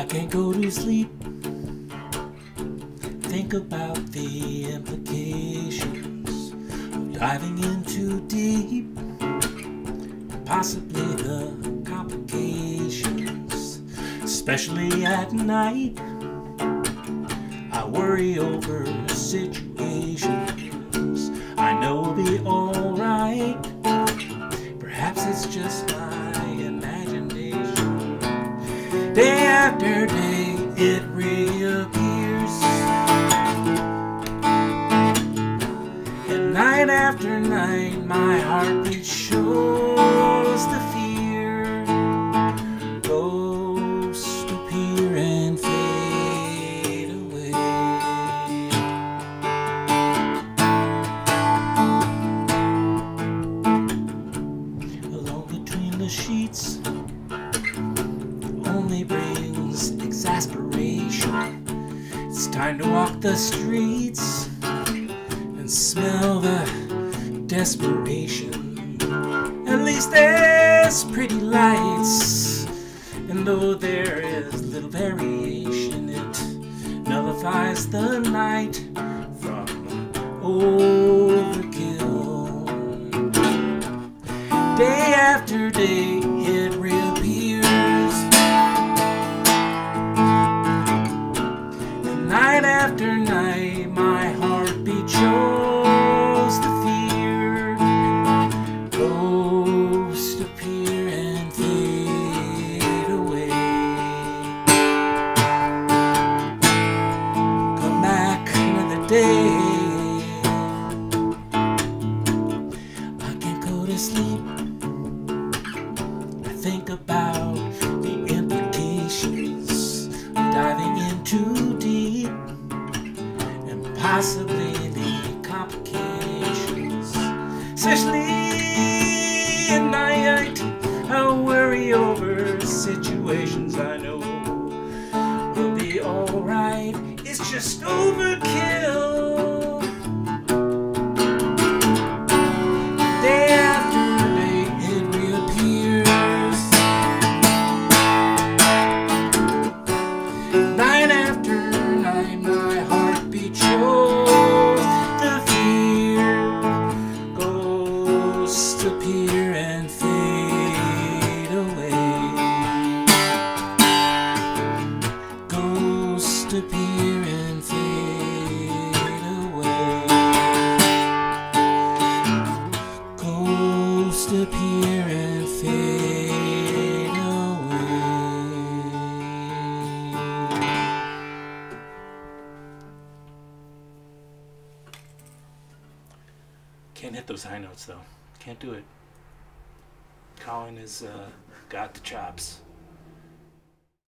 I can't go to sleep. Think about the implications of diving in too deep. Possibly the complications, especially at night. I worry over situations I know will be alright. Perhaps it's just my after day, it reappears. And night after night, my heartbeat shows the fear. Ghosts appear and fade away. Alone between the sheets only brings exasperation. It's time to walk the streets and smell the desperation. At least there's pretty lights, and though there is little variation, it nullifies the night from overkill. Day after day, to sleep. I think about the implications of diving in too deep and possibly the complications. Especially at night, I worry over situations I know will be alright. It's just overkill. Night Can't hit those high notes though. Can't do it. Colin has uh, got the chops.